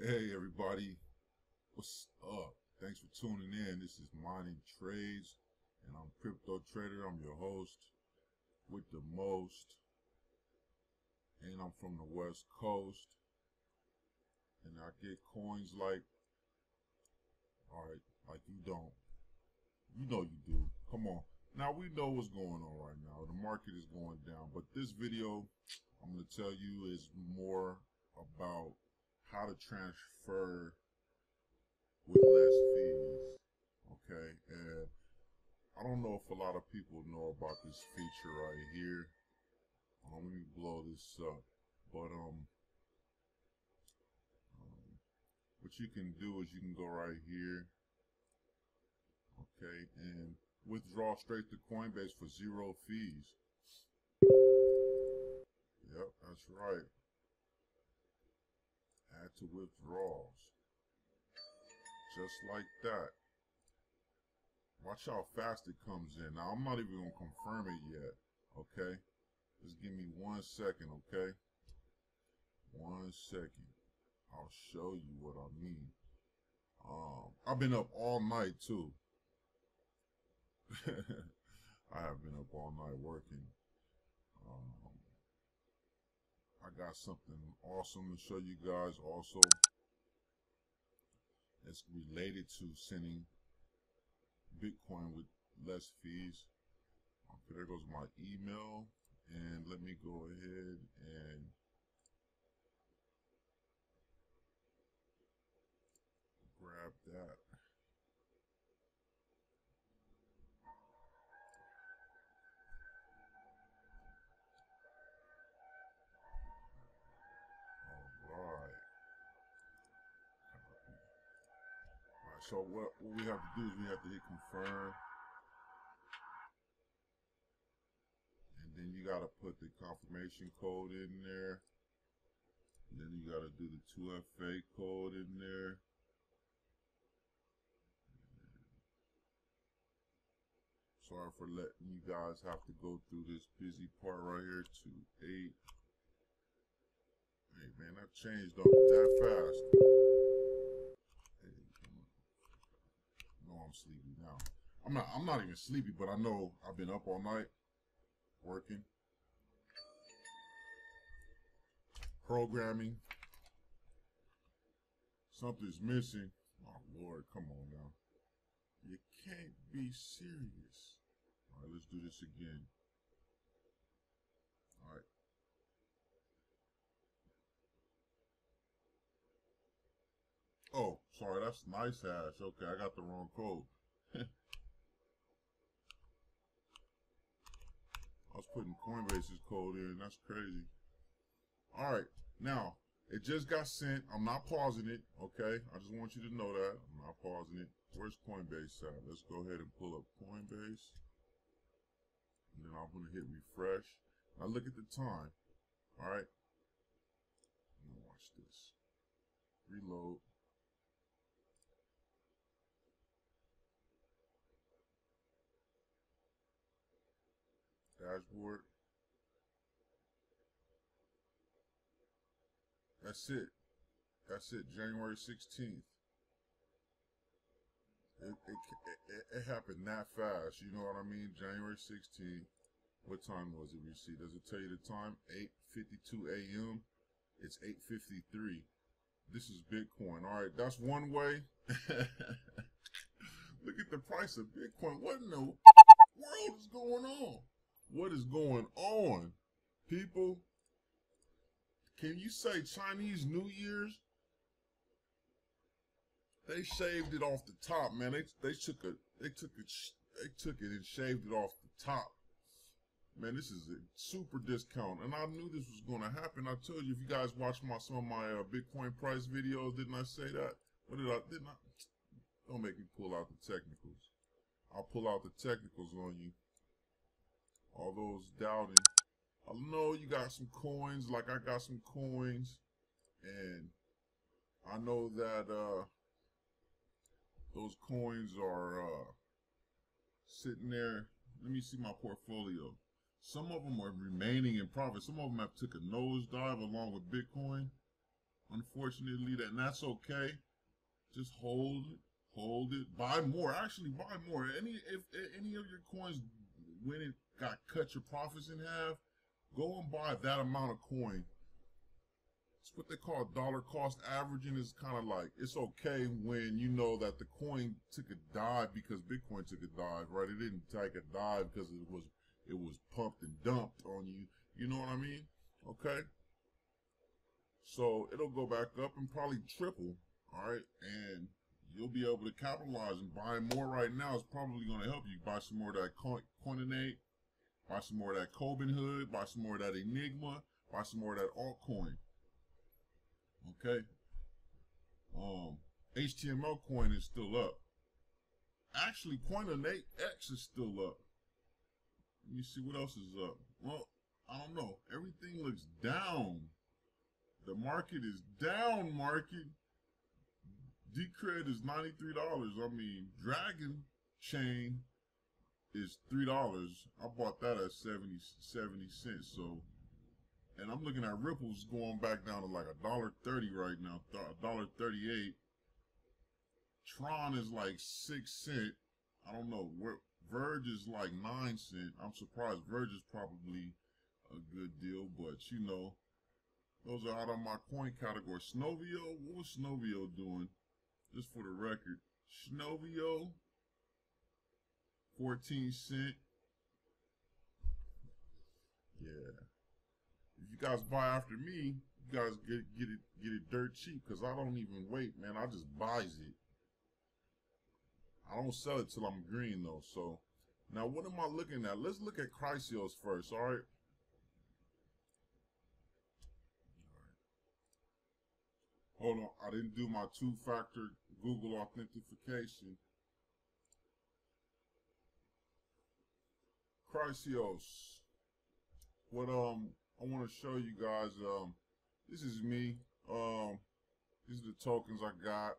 Hey everybody, what's up? Thanks for tuning in. This is Mining Trades, and I'm Crypto Trader. I'm your host with the most, and I'm from the West Coast, and I get coins like, all right, like you don't. You know you do. Come on. Now we know what's going on right now. The market is going down, but this video I'm going to tell you is more about how to transfer with less fees. Okay, and I don't know if a lot of people know about this feature right here. Um, let me blow this up. But um, um, what you can do is you can go right here. Okay, and withdraw straight to Coinbase for zero fees. Yep, that's right. Add to withdrawals. Just like that. Watch how fast it comes in. Now, I'm not even going to confirm it yet. Okay? Just give me one second, okay? One second. I'll show you what I mean. Um, I've been up all night, too. I have been up all night working. Um, I got something awesome to show you guys also. It's related to sending Bitcoin with less fees. Okay, there goes my email. And let me go ahead and grab that. What, what we have to do is we have to hit confirm. And then you got to put the confirmation code in there. And then you got to do the 2FA code in there. Sorry for letting you guys have to go through this busy part right here to 8. Hey man, that changed up that fast. I'm sleepy now. I'm not I'm not even sleepy, but I know I've been up all night working. Programming. Something's missing. Oh Lord, come on now. You can't be serious. Alright, let's do this again. Alright. Oh, sorry, that's NiceHash. Okay, I got the wrong code. I was putting Coinbase's code in. That's crazy. All right, now it just got sent. I'm not pausing it. Okay, I just want you to know that I'm not pausing it. Where's Coinbase at? Let's go ahead and pull up Coinbase, and then I'm gonna hit refresh. Now look at the time. All right. Watch this. Reload. Dashboard. That's it. That's it. January 16th. It, it, it, it, happened that fast. You know what I mean? January 16th. What time was it see? Does it tell you the time? 8.52 a.m. It's 8.53. This is Bitcoin. All right, that's one way. Look at the price of Bitcoin. What in the world is going on? What is going on? People, can you say Chinese New Year's? They shaved it off the top, man. They they took a they took it they took it and shaved it off the top. Man, this is a super discount, and I knew this was going to happen. I told you if you guys watched my some of my uh, Bitcoin price videos, didn't I say that? What did I didn't I? Don't make me pull out the technicals. I'll pull out the technicals on you all those doubting. I know you got some coins, like I got some coins, and I know that uh, those coins are uh, sitting there. Let me see my portfolio. Some of them are remaining in profit. Some of them have took a nosedive along with Bitcoin. unfortunately, that and that's okay. Just hold it, hold it, buy more. Actually, buy more. Any if, if any of your coins when it got cut your profits in half, go and buy that amount of coin. It's what they call dollar cost averaging. Is kind of like it's okay when you know that the coin took a dive because Bitcoin took a dive, right? It didn't take a dive because it was it was pumped and dumped on you. You know what I mean? Okay. So it'll go back up and probably triple. All right, and you'll be able to capitalize and buy more right now It's probably going to help you buy some more of that Coinonate, buy some more of that Hood, buy some more of that Enigma, buy some more of that altcoin. Okay. Um, HTML coin is still up. Actually, Coinonate X is still up. Let me see what else is up. Well, I don't know. Everything looks down. The market is down, market. Decred is $93. I mean, Dragon Chain is $3. I bought that at 70, 70 cents. So, and I'm looking at Ripples going back down to like a dollar thirty right now, a dollar thirty-eight. Tron is like six cent. I don't know. Where Verge is like nine cent. I'm surprised Verge is probably a good deal, but you know, those are out of my coin category. Snovio, what was Snovio doing? Just for the record, Snovio, 14 cent. Yeah. If you guys buy after me, you guys get get it get it dirt cheap because I don't even wait, man. I just buys it. I don't sell it till I'm green though. So now what am I looking at? Let's look at Chrysos first. All right. Hold on, I didn't do my two-factor Google authentication. Chrysos. What um I want to show you guys um this is me. Um these are the tokens I got.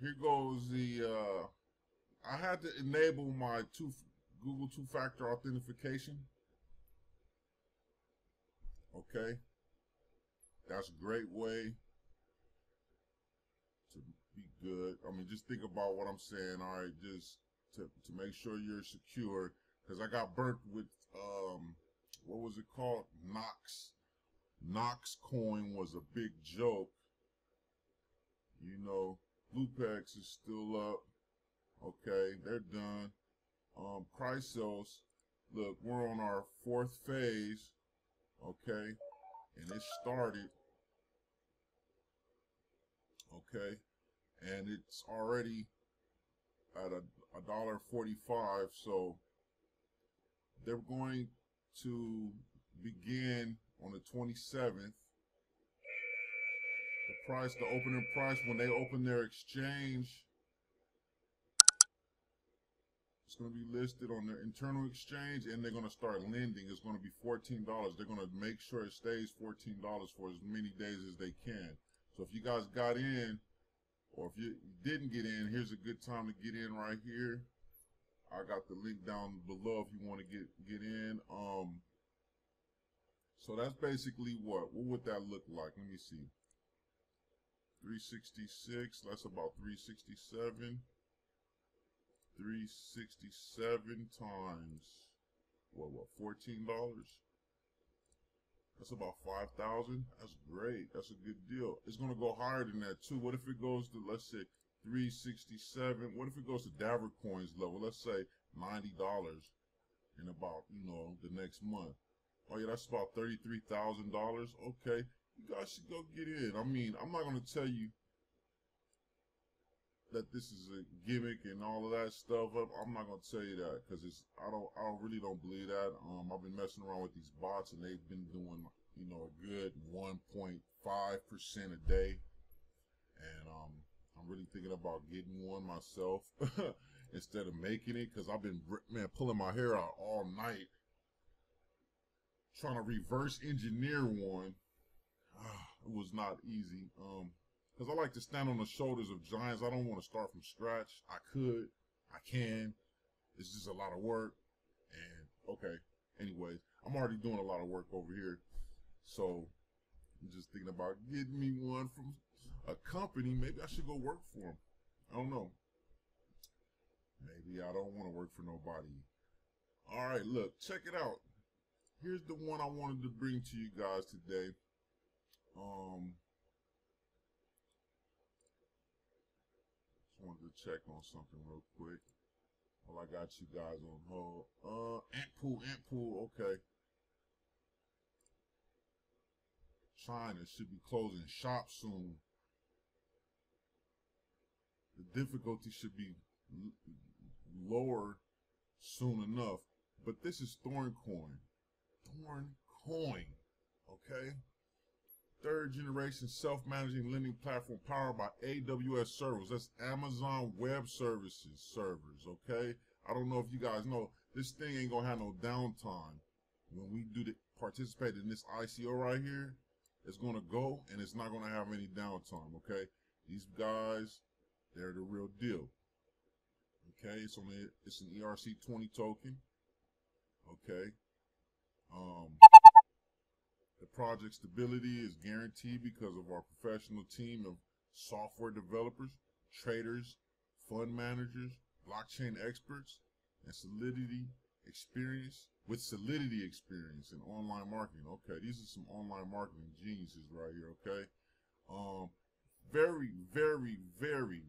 Here goes the uh I had to enable my two Google two-factor authentication. Okay. That's a great way to be good. I mean, just think about what I'm saying. All right, just to to make sure you're secure. Because I got burnt with um, what was it called? Knox. Knox coin was a big joke. You know, Lupex is still up. Okay, they're done. Um, Chrysos, look, we're on our fourth phase. Okay, and it started okay and it's already at a, a dollar 45 so they're going to begin on the 27th the price the opening price when they open their exchange it's going to be listed on their internal exchange and they're going to start lending. It's going to be $14 they're going to make sure it stays $14 for as many days as they can. So if you guys got in, or if you didn't get in, here's a good time to get in right here. I got the link down below if you want to get get in. Um, so that's basically what. What would that look like? Let me see. 366. That's about 367. 367 times what? What? Fourteen dollars. That's about 5,000. That's great. That's a good deal. It's going to go higher than that too. What if it goes to, let's say, 367? What if it goes to Daver Coins level? Let's say $90 in about, you know, the next month. Oh yeah, that's about $33,000. Okay. You guys should go get in. I mean, I'm not going to tell you that this is a gimmick and all of that stuff. I'm not gonna tell you that because it's I don't I don't really don't believe that. Um, I've been messing around with these bots and they've been doing you know a good 1.5 percent a day, and um, I'm really thinking about getting one myself instead of making it because I've been man pulling my hair out all night trying to reverse engineer one. it was not easy. Um, because I like to stand on the shoulders of giants. I don't want to start from scratch. I could, I can. It's just a lot of work. And okay, anyways, I'm already doing a lot of work over here. So I'm just thinking about getting me one from a company. Maybe I should go work for them. I don't know. Maybe I don't want to work for nobody. All right, look, check it out. Here's the one I wanted to bring to you guys today. Um, wanted to check on something real quick. Well, I got you guys on hold. Uh, AntPool, ant pool. Okay. China should be closing shop soon. The difficulty should be lower soon enough. But this is Thorn Coin. Thorn Coin. Okay? Third generation self managing lending platform powered by AWS servers. That's Amazon Web Services servers. Okay? I don't know if you guys know, this thing ain't gonna have no downtime. When we do the participate in this ICO right here, it's gonna go and it's not gonna have any downtime. Okay? These guys, they're the real deal. Okay, it's it's an ERC20 token. Okay. Um, the project stability is guaranteed because of our professional team of software developers, traders, fund managers, blockchain experts, and solidity experience with solidity experience in online marketing. Okay, these are some online marketing geniuses right here. Okay, um, very, very, very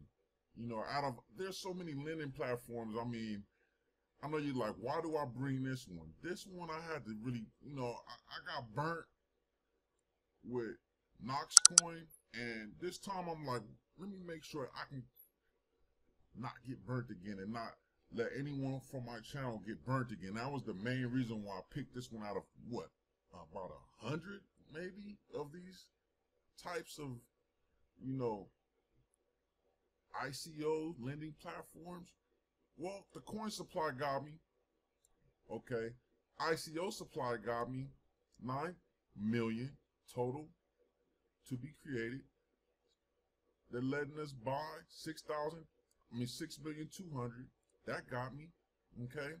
you know, out of there's so many lending platforms. I mean, I know you're like, why do I bring this one? This one I had to really, you know, I, I got burnt with Knox Coin, and this time I'm like, let me make sure I can not get burnt again and not let anyone from my channel get burnt again. That was the main reason why I picked this one out of what about a hundred maybe of these types of you know ICO lending platforms? Well, the coin supply got me. Okay. ICO supply got me 9 million total to be created. They're letting us buy 6,000, I mean 6 million 200. That got me. Okay.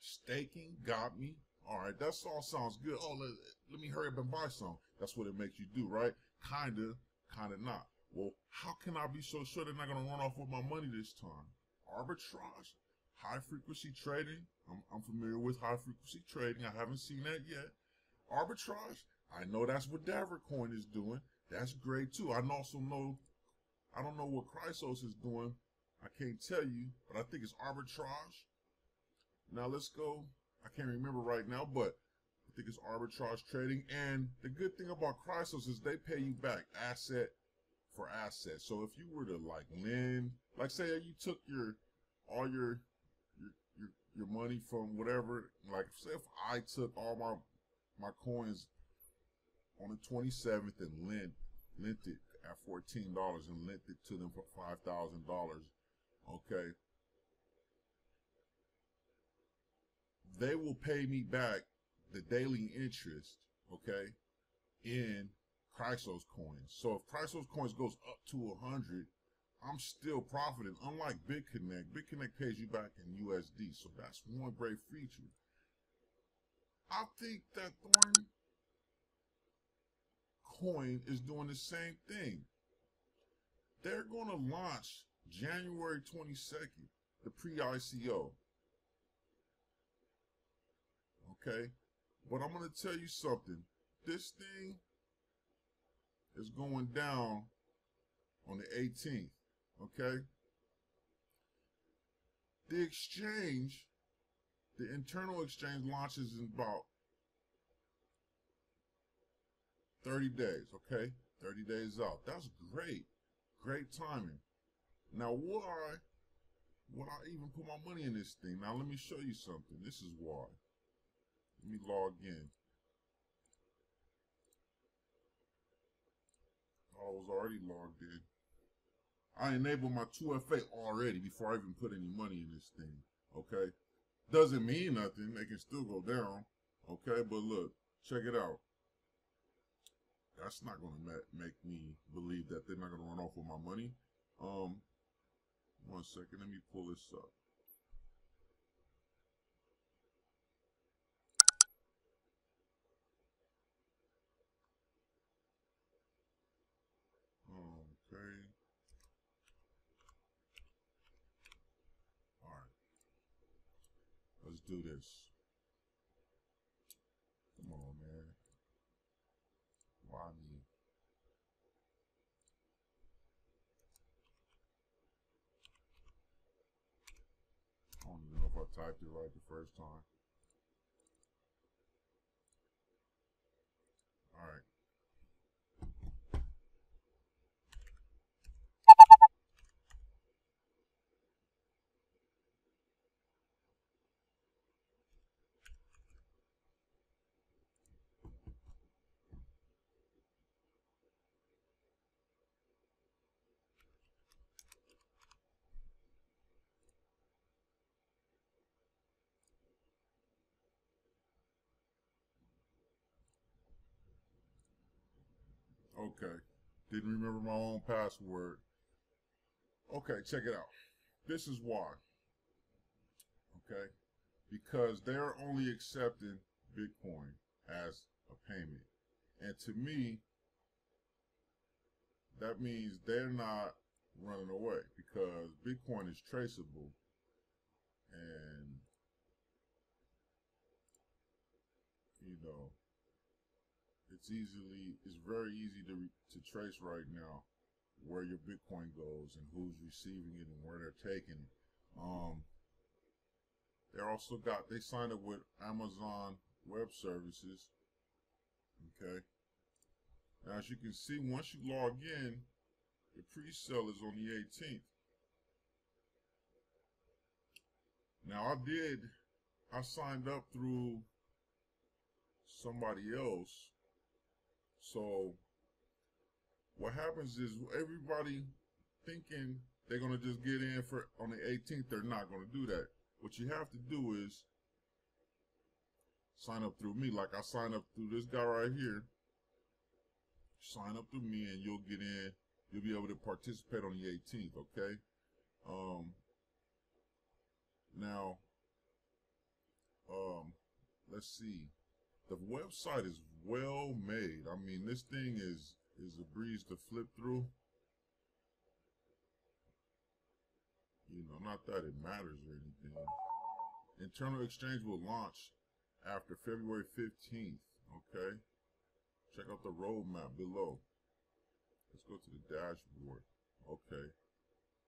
Staking got me. All right, that's all sounds good. Oh, let, let me hurry up and buy some. That's what it makes you do, right? Kinda, kinda not. Well, how can I be so sure they're not going to run off with my money this time? Arbitrage, high frequency trading. I'm, I'm familiar with high frequency trading. I haven't seen that yet. Arbitrage, I know that's what Davorcoin is doing. That's great too. I also know, I don't know what Chrysos is doing. I can't tell you, but I think it's arbitrage. Now let's go. I can't remember right now, but I think it's arbitrage trading. And the good thing about Chrysos is they pay you back asset for asset. So if you were to like lend, like say you took your all your your your, your money from whatever, like say if I took all my my coins on the 27th and lent lent it at $14 and lent it to them for $5,000, okay? They will pay me back the daily interest, okay, in Chrysos coins. So if Chrysos coins goes up to 100, I'm still profiting. Unlike BitConnect, BitConnect pays you back in USD. So that's one great feature. I think that Thorn coin is doing the same thing. They're going to launch January 22nd, the pre-ICO. Okay? But I'm going to tell you something. This thing is going down on the 18th. Okay? The exchange, the internal exchange launches in about 30 days. Okay? 30 days out. That's great. Great timing. Now, why would I even put my money in this thing? Now, let me show you something. This is why. Let me log in. I was already logged in. I enabled my 2FA already before I even put any money in this thing. Okay? Doesn't mean nothing. They can still go down. Okay? But look, check it out that's not going to make me believe that they're not going to run off with my money. Um, one second, let me pull this up. Okay. All right. Let's do this. I typed it right the first time. Alright. Okay. Didn't remember my own password. Okay, check it out. This is why. Okay? Because they're only accepting Bitcoin as a payment. And to me, that means they're not running away because Bitcoin is traceable and you know it's easily it's very easy to to trace right now where your Bitcoin goes and who's receiving it and where they're taking it. Um, they also got they signed up with Amazon Web Services. Okay. Now, as you can see, once you log in, the pre-sale is on the 18th. Now, I did, I signed up through somebody else. So, what happens is everybody thinking they're going to just get in for on the 18th, they're not going to do that. What you have to do is sign up through me. Like I signed up through this guy right here. Sign up through me and you'll get in. You'll be able to participate on the 18th, okay? Um, now, um, let's see. The website is well made. I mean, this thing is is a breeze to flip through. You know, not that it matters or anything. Internal exchange will launch after February 15th, okay? Check out the roadmap below. Let's go to the dashboard. Okay.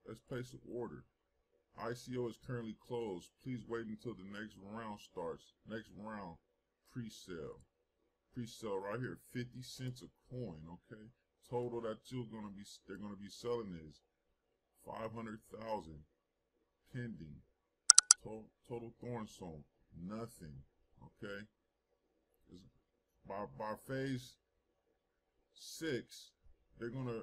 Let's place an order. ICO is currently closed. Please wait until the next round starts. Next round, pre-sale. Pre-sale right here, 50 cents a coin, okay? Total that you're gonna be they're gonna be selling is 500,000 pending. Total, total thorn sown, nothing, okay? by by phase six, they're gonna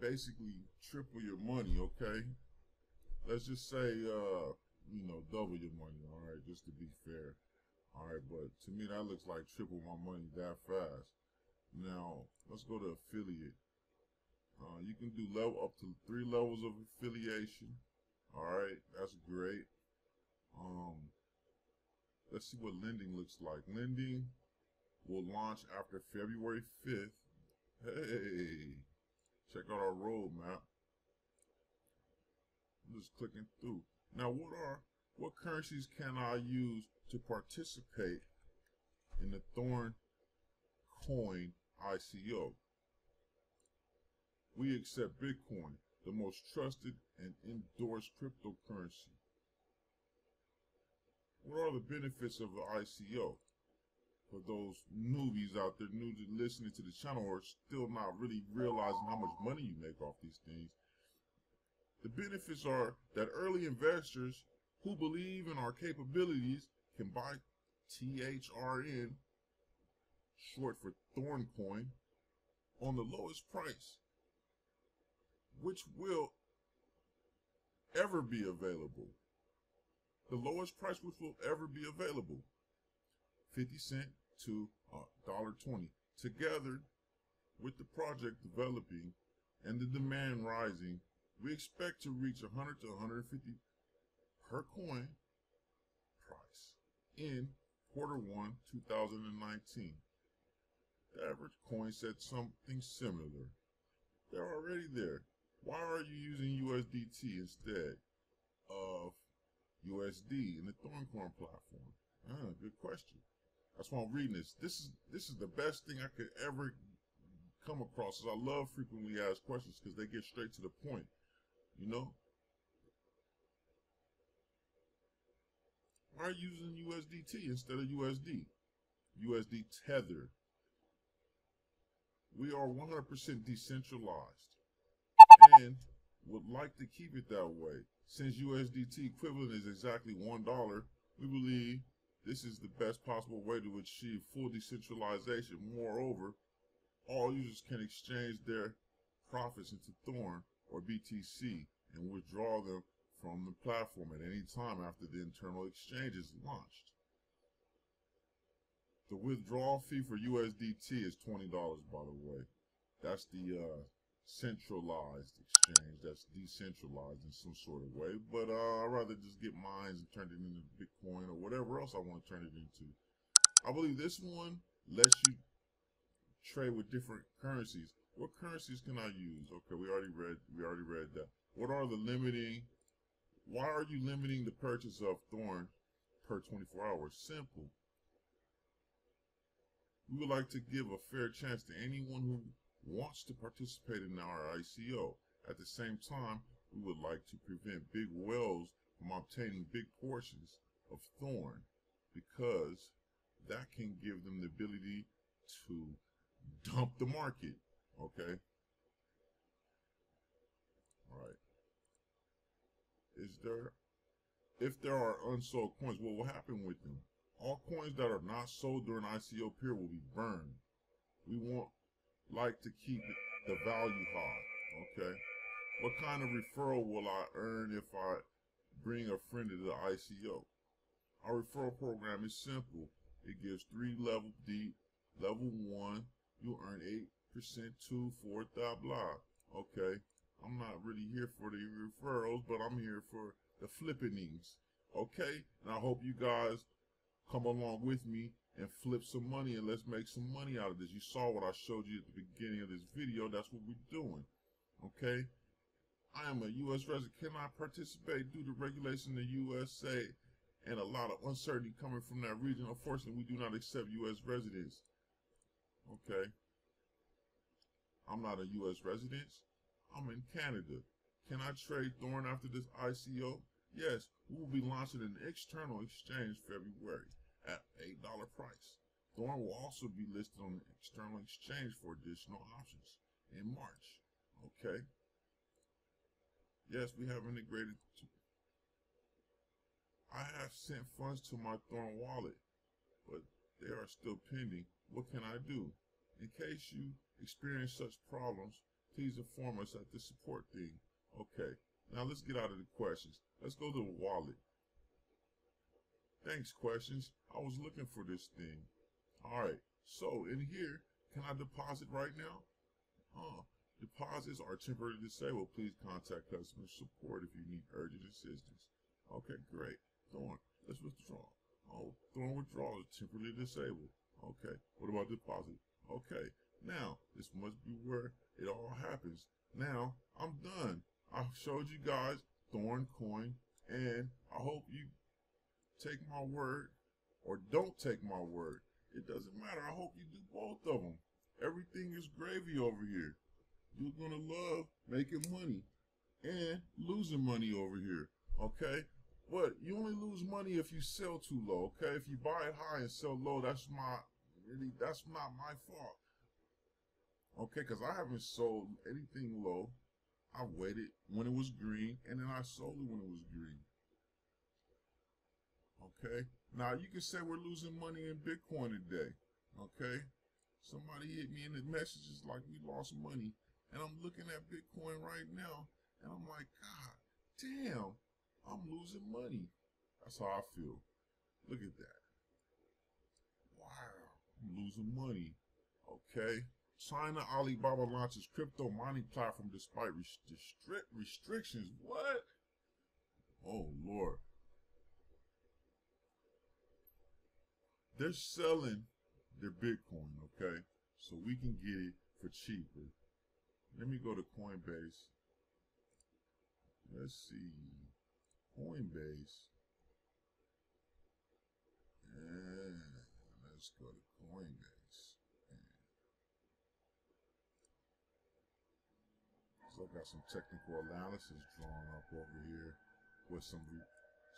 basically triple your money, okay? Let's just say uh, you know, double your money, all right, just to be fair. All right, but to me that looks like triple my money that fast. Now, let's go to affiliate. Uh, you can do level up to three levels of affiliation. All right, that's great. Um, let's see what lending looks like. Lending will launch after February 5th. Hey, check out our roadmap. I'm just clicking through. Now, what are what currencies can I use to participate in the Thorn Coin ICO? We accept Bitcoin, the most trusted and endorsed cryptocurrency. What are the benefits of the ICO? For those newbies out there new to listening to the channel or still not really realizing how much money you make off these things, the benefits are that early investors who believe in our capabilities can buy THRN, short for Thorn Coin, on the lowest price, which will ever be available. The lowest price which will ever be available. 50 cent to uh, $1.20. Together with the project developing and the demand rising, we expect to reach 100 to 150 per coin in quarter one 2019. The average coin said something similar. They're already there. Why are you using USDT instead of USD in the Thorncoin platform? Ah, good question. That's why I'm reading this. This is this is the best thing I could ever come across. I love frequently asked questions because they get straight to the point. You know. Why are using USDT instead of USD? USD Tether. We are 100% decentralized and would like to keep it that way. Since USDT equivalent is exactly $1, we believe this is the best possible way to achieve full decentralization. Moreover, all users can exchange their profits into Thorn or BTC and withdraw them from the platform at any time after the internal exchange is launched. The withdrawal fee for USDT is $20, by the way. That's the uh, centralized exchange. That's decentralized in some sort of way. But uh, I'd rather just get mines and turn it into Bitcoin or whatever else I want to turn it into. I believe this one lets you trade with different currencies. What currencies can I use? Okay, we already read we already read that. What are the limiting why are you limiting the purchase of Thorn per 24 hours? Simple. We would like to give a fair chance to anyone who wants to participate in our ICO. At the same time, we would like to prevent big whales from obtaining big portions of Thorn because that can give them the ability to dump the market. Okay? All right. Is there, if there are unsold coins, what will happen with them? All coins that are not sold during ICO period will be burned. We want like to keep the value high. Okay. What kind of referral will I earn if I bring a friend to the ICO? Our referral program is simple. It gives three level deep. Level one, you earn eight percent, two, four, blah blah. Okay. I'm not really here for the referrals, but I'm here for the flippenings. Okay. And I hope you guys come along with me and flip some money and let's make some money out of this. You saw what I showed you at the beginning of this video. That's what we're doing. Okay. I am a U.S. resident. Can I participate due to regulation in the USA and a lot of uncertainty coming from that region? Unfortunately, we do not accept U.S. residents. Okay. I'm not a U.S. resident. I'm in Canada. Can I trade Thorn after this ICO? Yes, we will be launching an external exchange February at $8 price. Thorn will also be listed on the external exchange for additional options in March. Okay. Yes, we have integrated. I have sent funds to my Thorn wallet, but they are still pending. What can I do? In case you experience such problems, please inform us at the support thing. Okay, now let's get out of the questions. Let's go to the wallet. Thanks, questions. I was looking for this thing. Alright, so in here, can I deposit right now? Uh, deposits are temporarily disabled. Please contact customer support if you need urgent assistance. Okay, great. Thorn, let's withdraw. Oh, Thorn withdrawal is temporarily disabled. Okay, what about deposit? Okay, now this must be where it all happens. Now, I'm done. I showed you guys Thorn Coin, and I hope you take my word or don't take my word. It doesn't matter. I hope you do both of them. Everything is gravy over here. You're going to love making money and losing money over here. Okay? But you only lose money if you sell too low. Okay? If you buy it high and sell low, that's my really that's not my fault. Okay? Because I haven't sold anything low. I waited when it was green and then I sold it when it was green. Okay. Now you can say we're losing money in Bitcoin today. Okay. Somebody hit me in the messages like we lost money. And I'm looking at Bitcoin right now and I'm like, God damn, I'm losing money. That's how I feel. Look at that. Wow, I'm losing money. Okay. China Alibaba launches crypto mining platform despite restri restrictions. What? Oh, Lord. they're selling their Bitcoin, okay? So we can get it for cheaper. Let me go to Coinbase. Let's see. Coinbase. And let's go to Coinbase. So I got some technical analysis drawn up over here with some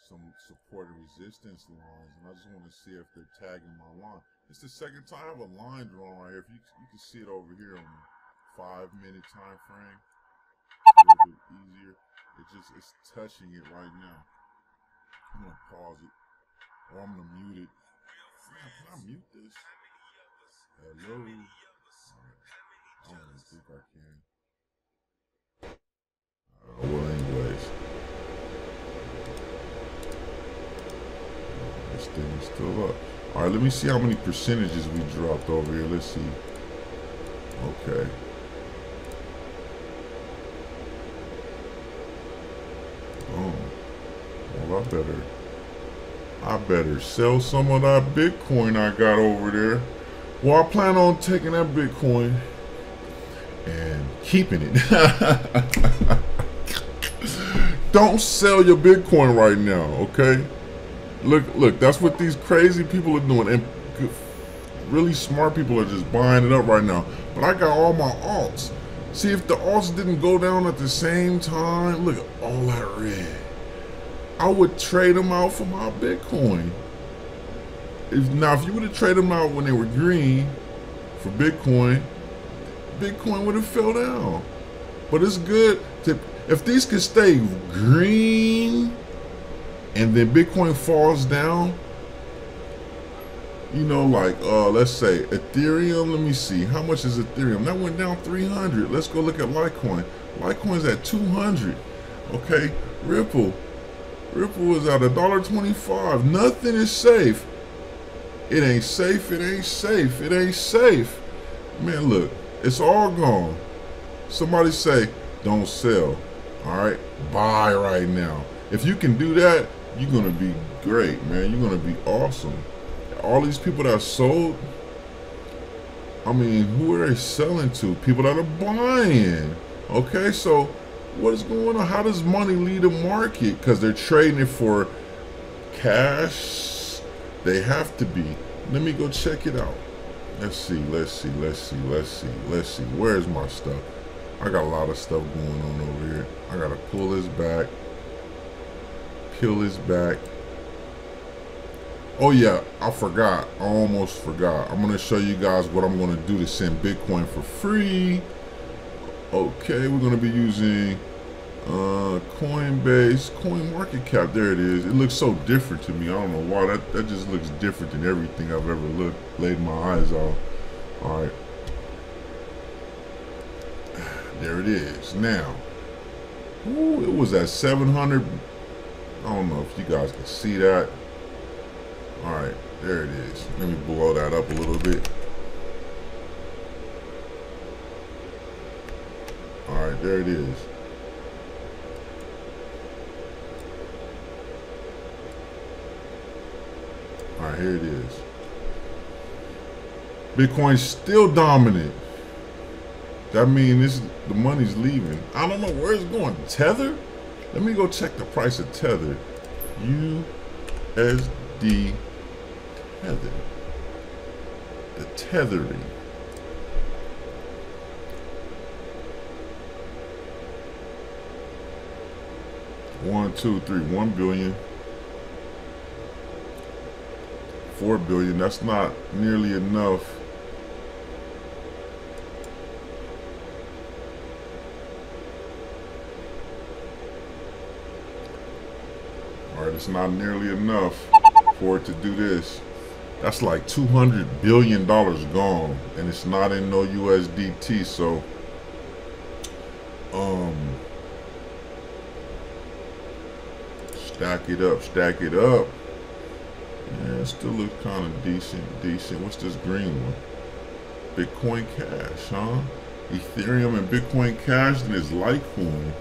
some support and resistance lines, and I just want to see if they're tagging my line. It's the second time I have a line drawn right here. If you, you can see it over here on the five minute time frame, a little bit easier. It just it's touching it right now. I'm gonna pause it, or I'm gonna mute it. Man, can I mute this? Hello. Right. I don't think I can. Uh, well, anyways. This thing is still up. All right, let me see how many percentages we dropped over here. Let's see. Okay. Oh. Well, I better, I better sell some of that Bitcoin I got over there. Well, I plan on taking that Bitcoin and keeping it. Don't sell your Bitcoin right now, okay? Look, look, that's what these crazy people are doing. And really smart people are just buying it up right now. But I got all my alts. See, if the alts didn't go down at the same time, look at all that red. I would trade them out for my Bitcoin. If, now, if you would have traded them out when they were green for Bitcoin, Bitcoin would have fell down. But it's good to, if these could stay green and then Bitcoin falls down, you know, like uh, let's say Ethereum. Let me see, how much is Ethereum? That went down 300. Let's go look at Litecoin. Litecoin's at 200. Okay, Ripple. Ripple is at a dollar 25. Nothing is safe. It ain't safe. It ain't safe. It ain't safe. Man, look, it's all gone. Somebody say, don't sell. All right, buy right now. If you can do that, you're gonna be great, man. You're gonna be awesome. All these people that sold, I mean, who are they selling to? People that are buying. Okay, so what is going on? How does money lead a market? Because they're trading it for cash. They have to be. Let me go check it out. Let's see, let's see, let's see, let's see, let's see. Where's my stuff? I got a lot of stuff going on over here. I gotta pull this back peel this back. Oh yeah, I forgot. I almost forgot. I'm gonna show you guys what I'm gonna do to send Bitcoin for free. Okay, we're gonna be using uh, Coinbase, CoinMarketCap. There it is. It looks so different to me. I don't know why. That that just looks different than everything I've ever looked, laid my eyes on. All right. There it is. Now, ooh, it was at 700 I don't know if you guys can see that. All right, there it is. Let me blow that up a little bit. All right, there it is. All right, here it is. Bitcoin's still dominant. That means the money's leaving. I don't know where it's going. Tether? Let me go check the price of Tether. USD Tether. The tethering. One, two, three, one billion. Four billion. That's not nearly enough It's not nearly enough for it to do this. That's like $200 billion gone. And it's not in no USDT. So, um, stack it up, stack it up. Yeah, it still looks kind of decent, decent. What's this green one? Bitcoin Cash, huh? Ethereum and Bitcoin Cash, and it's Litecoin.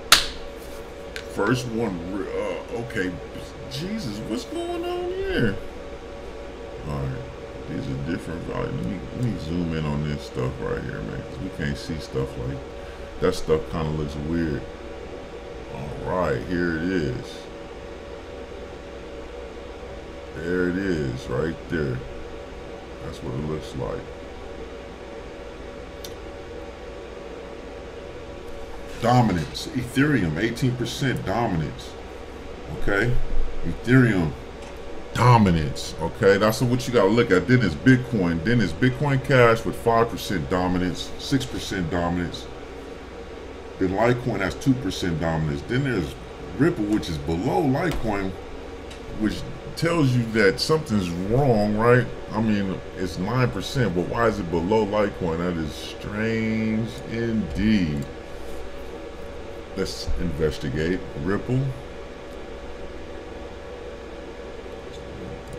First one, uh, okay, Jesus, what's going on here? Alright, these are different values. Let me, let me zoom in on this stuff right here, man, because we can't see stuff like that stuff kind of looks weird. Alright, here it is. There it is, right there. That's what it looks like. Dominance. Ethereum, 18% dominance. Okay? Ethereum, dominance. Okay, that's what you got to look at. Then it's Bitcoin. Then it's Bitcoin Cash with 5% dominance, 6% dominance. Then Litecoin has 2% dominance. Then there's Ripple, which is below Litecoin, which tells you that something's wrong, right? I mean, it's 9%, but why is it below Litecoin? That is strange indeed. Let's investigate. Ripple.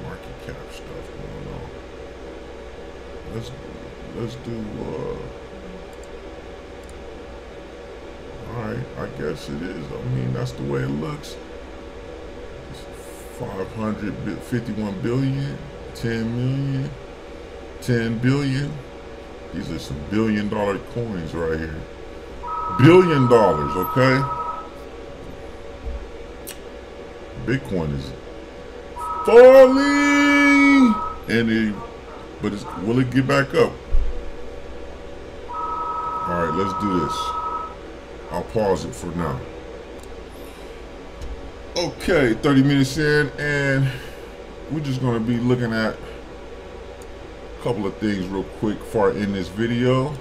Market cap stuff going on. Let's let's do uh Alright, I guess it is. I mean that's the way it looks. 551 billion, 10 million, 10 billion. These are some billion dollar coins right here. Billion dollars, okay? Bitcoin is falling, and it, but it's, will it get back up? All right, let's do this. I'll pause it for now. Okay, 30 minutes in, and we're just gonna be looking at a couple of things real quick for in this video.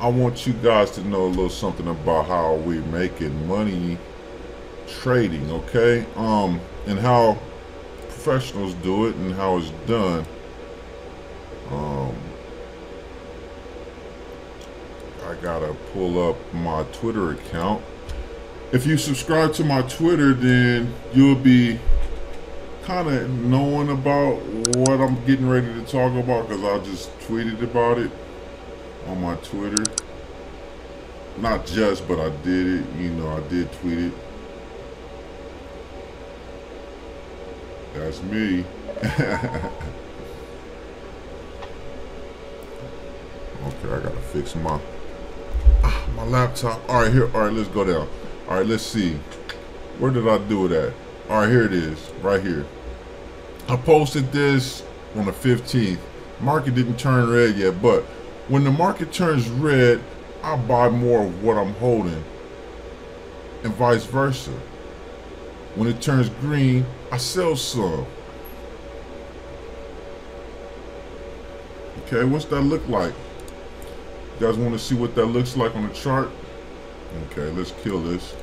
I want you guys to know a little something about how we're making money trading, okay? Um, and how professionals do it and how it's done. Um, I gotta pull up my Twitter account. If you subscribe to my Twitter, then you'll be kind of knowing about what I'm getting ready to talk about because I just tweeted about it on my Twitter. Not just, but I did it. You know, I did tweet it. That's me. okay, I gotta fix my ah, my laptop. All right, here. All right, let's go down. All right, let's see. Where did I do it at? All right, here it is, right here. I posted this on the 15th. Market didn't turn red yet, but when the market turns red, I buy more of what I'm holding, and vice versa. When it turns green, I sell some. Okay, what's that look like? You guys want to see what that looks like on the chart? Okay, let's kill this.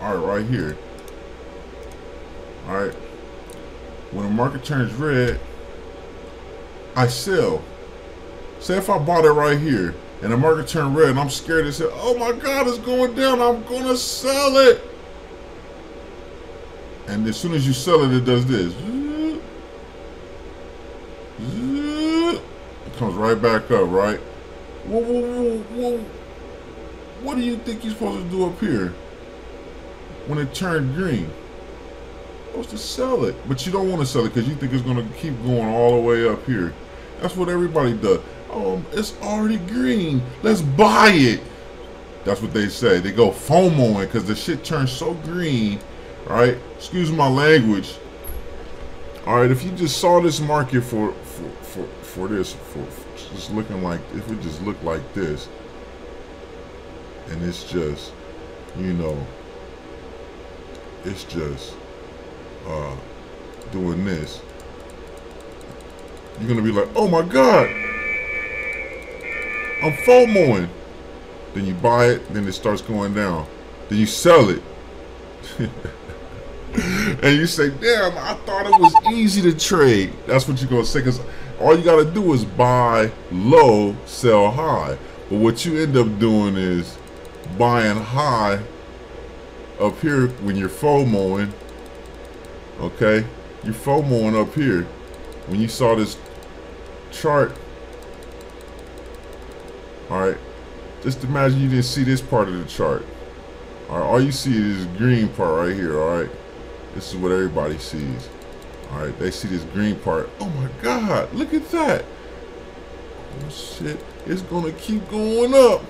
All right, right here. All right. When the market turns red, I sell. Say if I bought it right here and the market turned red and I'm scared and said, oh my God, it's going down. I'm going to sell it. And as soon as you sell it, it does this. It comes right back up, right? Whoa, whoa, whoa. What do you think you're supposed to do up here when it turned green? Supposed to sell it, but you don't want to sell it because you think it's going to keep going all the way up here. That's what everybody does. Um, it's already green. Let's buy it. That's what they say. They go FOMOing because the shit turns so green, right? Excuse my language. All right, if you just saw this market for for for, for this, for, for just looking like, if it just looked like this, and it's just, you know, it's just uh, doing this, you're gonna be like, oh my god, I'm FOMOing. Then you buy it, then it starts going down. Then you sell it. and you say, damn, I thought it was easy to trade. That's what you're going to say. Because all you got to do is buy low, sell high. But what you end up doing is buying high up here when you're FOMOing. Okay? You're FOMOing up here. When you saw this chart Alright. Just imagine you didn't see this part of the chart. Alright, all you see is this green part right here, alright? This is what everybody sees. Alright, they see this green part. Oh my god, look at that. Oh shit, it's gonna keep going up.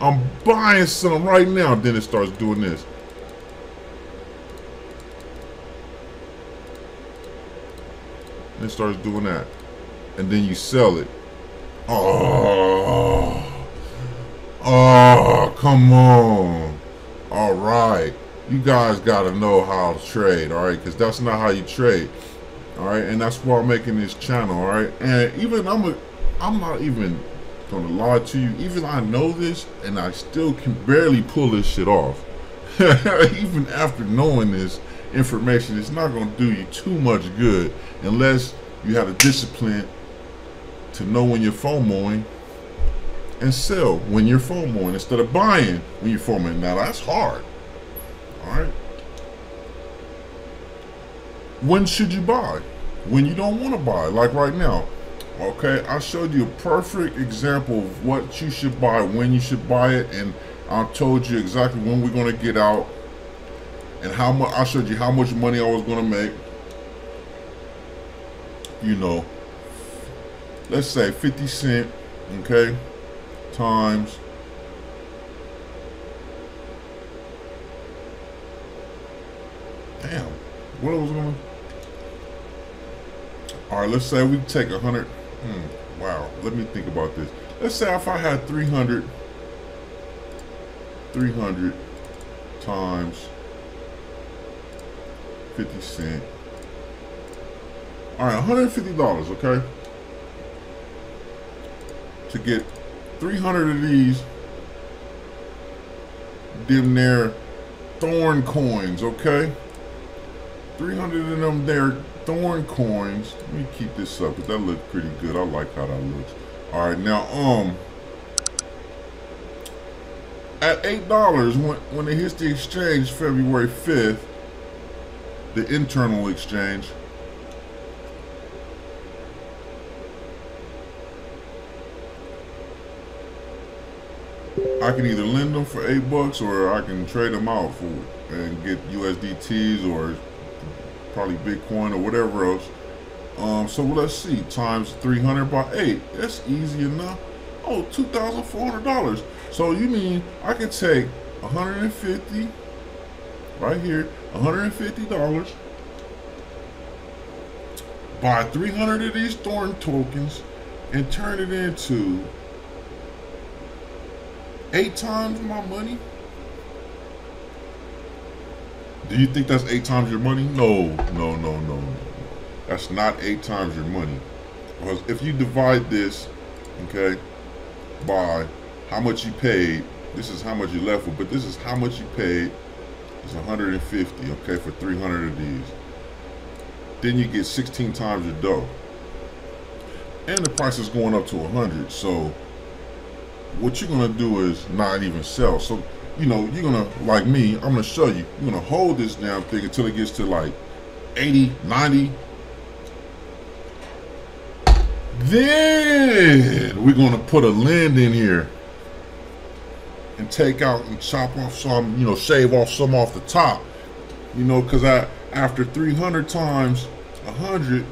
I'm buying some right now. Then it starts doing this. and it starts doing that. And then you sell it. Oh, oh, come on. All right. You guys got to know how to trade, all right? Because that's not how you trade, all right? And that's why I'm making this channel, all right? And even I'm a, I'm not even gonna lie to you. Even I know this, and I still can barely pull this shit off. even after knowing this information, it's not gonna do you too much good unless you have the discipline to know when you're FOMOing and sell when you're FOMOing instead of buying when you're FOMOing. Now that's hard. Alright? When should you buy? When you don't want to buy, like right now. Okay, I showed you a perfect example of what you should buy, when you should buy it, and I told you exactly when we're gonna get out and how much I showed you how much money I was gonna make. You know, let's say 50 cent, okay, times Damn, what was gonna all right, let's say we take a hundred. Hmm, wow, let me think about this. Let's say if I had 300, 300 times 50 cent. All right, $150, okay? To get 300 of these there Thorncoins, okay? 300 of them there Thorncoins. Let me keep this up but that looks pretty good. I like how that looks. All right, now, um, at $8, when, when it hits the exchange February 5th, the internal exchange, I can either lend them for eight bucks or I can trade them out for and get USDTs or probably Bitcoin or whatever else. Um, so let's see, times 300 by 8. That's easy enough. Oh, $2,400. So you mean I can take 150 right here, $150, buy 300 of these Thorn tokens, and turn it into eight times my money? Do you think that's eight times your money? No, no, no, no, no. That's not eight times your money. Because if you divide this, okay, by how much you paid, this is how much you left with, but this is how much you paid. It's 150, okay, for 300 of these. Then you get 16 times your dough. And the price is going up to 100, so what you're gonna do is not even sell. So you know, you're gonna, like me, I'm gonna show you, you're gonna hold this damn thing until it gets to like 80, 90. Then we're gonna put a lend in here and take out and chop off some, you know, shave off some off the top. You know, cause I after 300 times 100,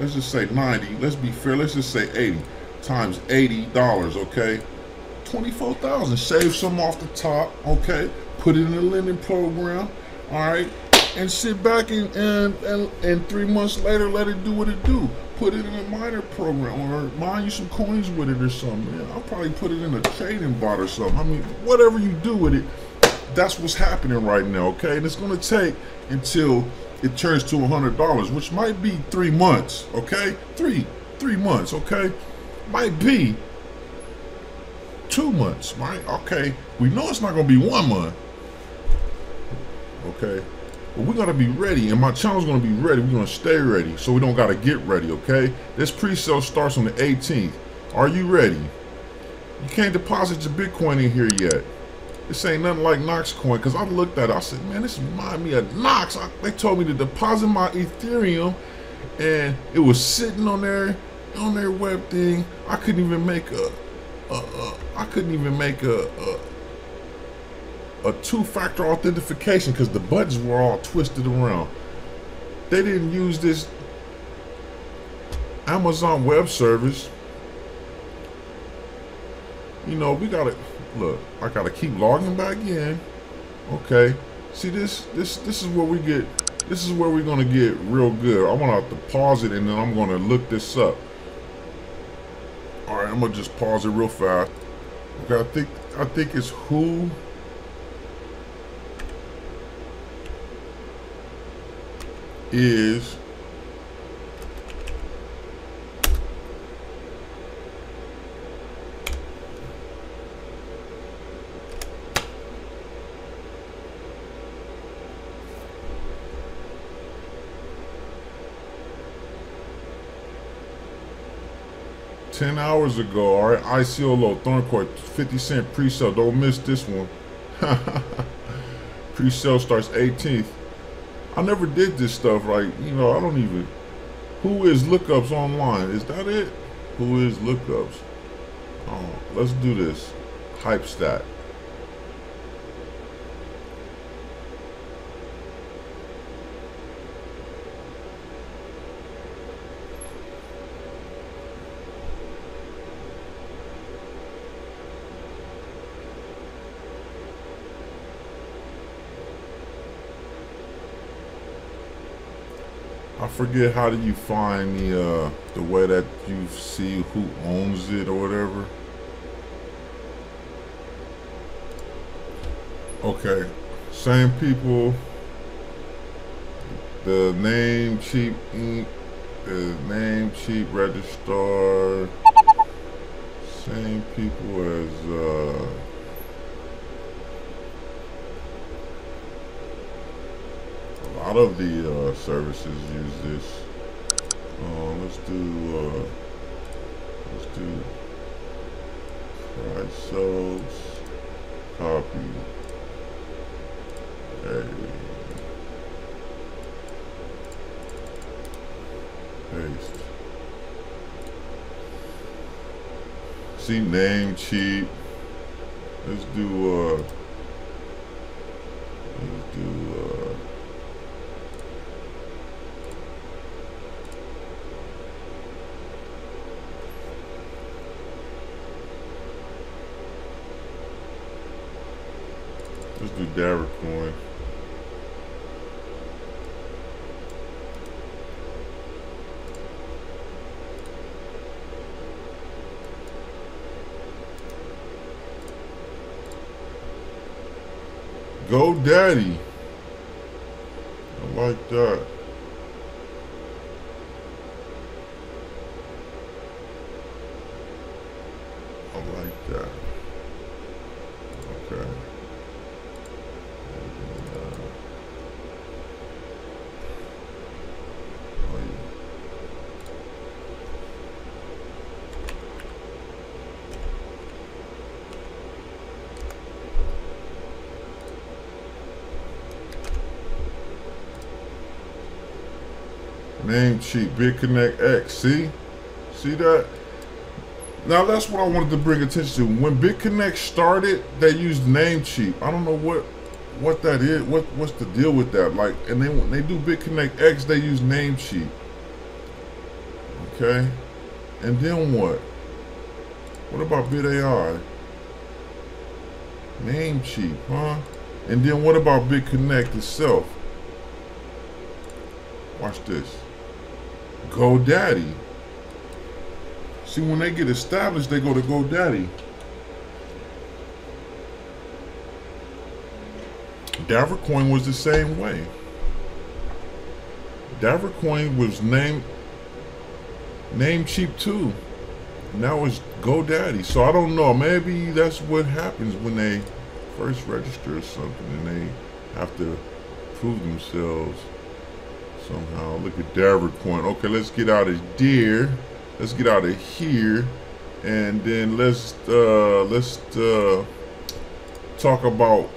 let's just say 90, let's be fair, let's just say 80 times $80, okay? 24,000. Save some off the top, okay? Put it in the lending program, all right? And sit back and, and, and, and three months later, let it do what it do. Put it in a miner program or mine you some coins with it or something. Man, I'll probably put it in a trading bot or something. I mean, whatever you do with it, that's what's happening right now, okay? And it's to take until it turns to $100, which might be three months, okay? Three, three months, okay? Might be two months, right? Okay, we know it's not gonna be one month. Okay, but we're gonna be ready, and my channel's gonna be ready. We're gonna stay ready, so we don't gotta get ready. Okay, this pre-sale starts on the 18th. Are you ready? You can't deposit your Bitcoin in here yet. This ain't nothing like Knox coin because I looked at it. I said, man, this reminds me of Knox. I, they told me to deposit my Ethereum and it was sitting on there on their web thing. I couldn't even make a uh, I couldn't even make a, a, a two-factor authentication because the buttons were all twisted around. They didn't use this Amazon Web Service. You know, we gotta look. I gotta keep logging back in. Okay. See this? This this is where we get this is where we're gonna get real good. I'm gonna have to pause it and then I'm gonna look this up. All right, I'm gonna just pause it real fast. Okay, I think I think it's who is Ten hours ago, all right, ICO low, Thorncoin, 50 cent pre-sale. Don't miss this one. pre-sale starts 18th. I never did this stuff right. You know, I don't even. WHOIS lookups online? Is that it? WHOIS lookups? Oh, let's do this. HypeStat. I forget how do you find the uh, the way that you see who owns it or whatever. Okay, same people. The name cheap ink, the Namecheap registrar. Same people as uh lot of the uh, services use this. Uh, let's do, uh, let's do Chrysos, copy, a, paste. See Namecheap. Let's do, uh, let's do, uh, Let's GoDaddy. I like that. I like that. Okay. Namecheap, BitConnect X. See? See that? Now that's what I wanted to bring attention to. When BitConnect started, they used Namecheap. I don't know what what that is. What what's the deal with that? Like, and then when they do BitConnect X, they use Namecheap. Okay, and then what? What about BitAI? Namecheap, huh? And then what about BitConnect itself? Watch this. GoDaddy. See, when they get established, they go to GoDaddy. Davorcoin was the same way. Davorcoin was named Namecheap too. Now it's GoDaddy. So I don't know. Maybe that's what happens when they first register or something and they have to prove themselves somehow. Look at Davorcoin. Okay, let's get out of there. Let's get out of here, and then let's uh, let's uh, talk about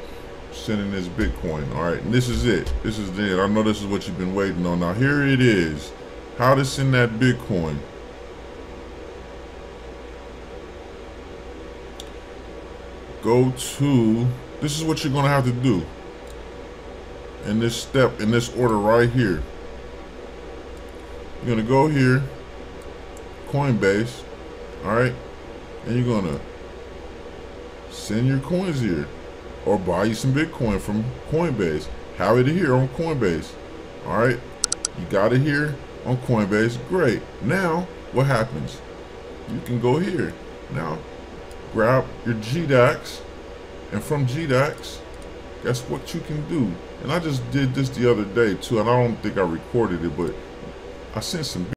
sending this Bitcoin. All right, and this is it. This is it. I know this is what you've been waiting on. Now here it is. How to send that Bitcoin. Go to. This is what you're gonna have to do. In this step, in this order right here. You're gonna go here, Coinbase, all right, and you're gonna send your coins here, or buy you some Bitcoin from Coinbase. Have it here on Coinbase, All right, you got it here on Coinbase. Great. Now, what happens? You can go here. Now, grab your GDAX, and from GDAX, that's what you can do? And I just did this the other day too, and I don't think I recorded it, but I sent some